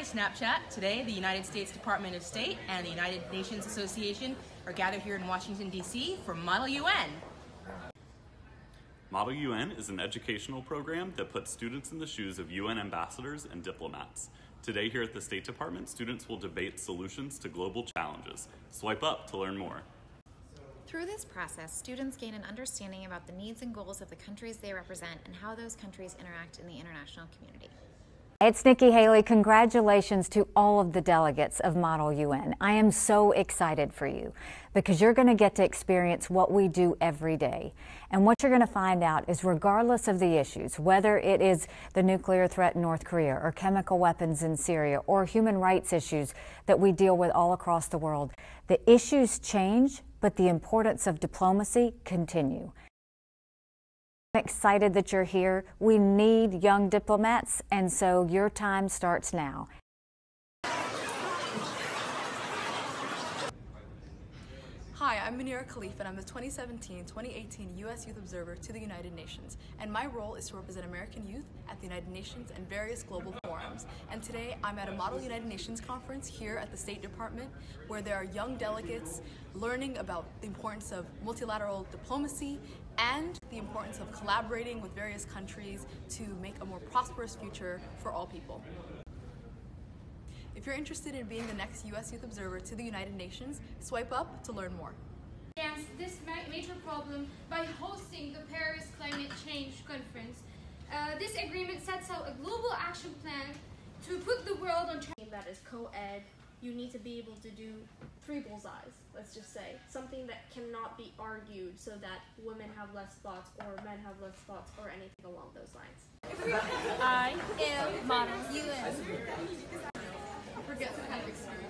Hi, Snapchat. Today, the United States Department of State and the United Nations Association are gathered here in Washington, D.C. for Model UN. Model UN is an educational program that puts students in the shoes of UN ambassadors and diplomats. Today, here at the State Department, students will debate solutions to global challenges. Swipe up to learn more. Through this process, students gain an understanding about the needs and goals of the countries they represent and how those countries interact in the international community. It's Nikki Haley. Congratulations to all of the delegates of Model UN. I am so excited for you because you're going to get to experience what we do every day. And what you're going to find out is regardless of the issues, whether it is the nuclear threat in North Korea or chemical weapons in Syria or human rights issues that we deal with all across the world, the issues change, but the importance of diplomacy continue. I'm excited that you're here. We need young diplomats, and so your time starts now. Hi, I'm Munira Khalif, and I'm the 2017-2018 U.S. Youth Observer to the United Nations. And my role is to represent American youth at the United Nations and various global forums. And today, I'm at a Model United Nations conference here at the State Department, where there are young delegates learning about the importance of multilateral diplomacy and the importance of collaborating with various countries to make a more prosperous future for all people. If you're interested in being the next U.S. Youth Observer to the United Nations, swipe up to learn more. Against this major problem by hosting the Paris Climate Change Conference. Uh, this agreement sets out a global action plan to put the world on track. That is co-ed, you need to be able to do three bullseyes, let's just say. Something that cannot be argued so that women have less spots or men have less spots or anything along those lines. I am model UN. Have experience.